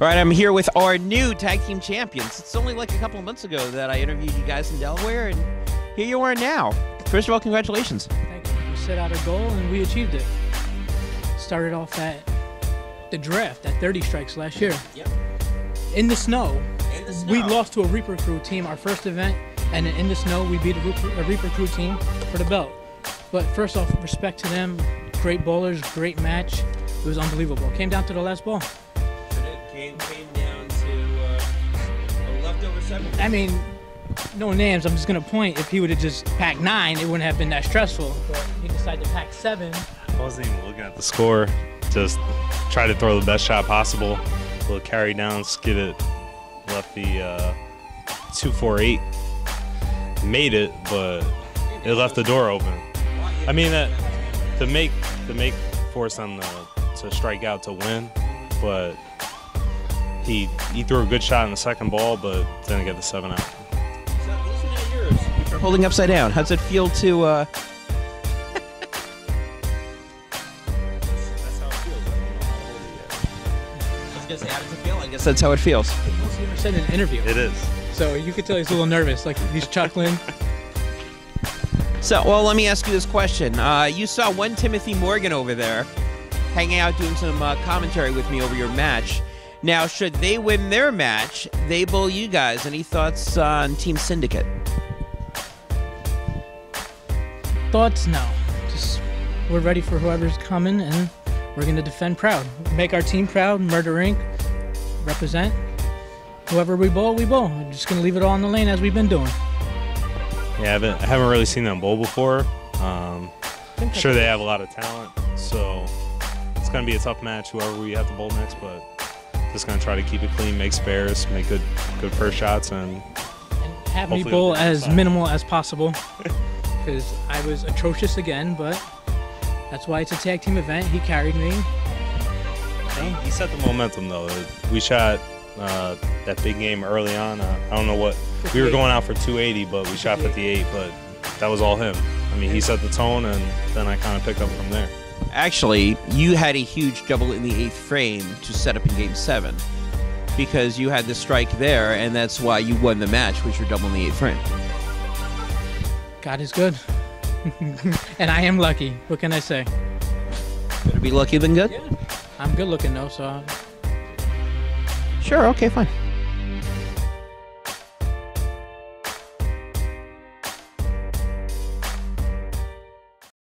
All right, I'm here with our new tag team champions. It's only like a couple of months ago that I interviewed you guys in Delaware, and here you are now. First of all, congratulations. Thank you. We set out a goal and we achieved it. Started off at the draft at 30 strikes last year. Yep. In the snow, In the snow. we lost to a Reaper Crew team, our first event, and in the snow, we beat a Reaper, a Reaper Crew team for the belt. But first off, respect to them. Great bowlers, great match. It was unbelievable. Came down to the last ball. It came, came down to uh, a leftover seven. I mean, no names. I'm just gonna point. If he would have just packed nine, it wouldn't have been that stressful. But he decided to pack seven. I wasn't even looking at the score. Just try to throw the best shot possible. Little carry down, skid it, left the uh, two four eight. Made it, but it left the door open. I mean that to make to make force them to, to strike out to win, but he he threw a good shot in the second ball, but didn't get the seven out. So those are now yours. Which are holding upside down. How's it feel to? Uh... how. I was gonna say how does it feel. I guess that's how it feels. Most he said in an interview. It is. So you could tell he's a little nervous, like he's chuckling. So, well, let me ask you this question. Uh, you saw one Timothy Morgan over there hanging out doing some uh, commentary with me over your match. Now, should they win their match, they bowl you guys. Any thoughts on Team Syndicate? Thoughts? No. Just we're ready for whoever's coming, and we're gonna defend proud, make our team proud. Murder Inc. represent. Whoever we bowl, we bowl. We're just gonna leave it all in the lane as we've been doing. Yeah, I haven't, I haven't really seen them bowl before. Um, Think sure they have a lot of talent, so it's gonna be a tough match. Whoever we have to bowl next, but just gonna try to keep it clean, make spares, make good good first shots, and and have me bowl as minimal as possible because I was atrocious again, but that's why it's a tag team event. He carried me. he, he set the momentum though. We shot uh, that big game early on. Uh, I don't know what we were going out for 280, but we shot 58. But that was all him. I mean, he set the tone, and then I kind of picked up from there. Actually, you had a huge double in the eighth frame to set up in Game Seven because you had the strike there, and that's why you won the match. Was your double in the eighth frame? God is good, and I am lucky. What can I say? Better be lucky than good. I'm good looking though, so Sure. Okay. Fine.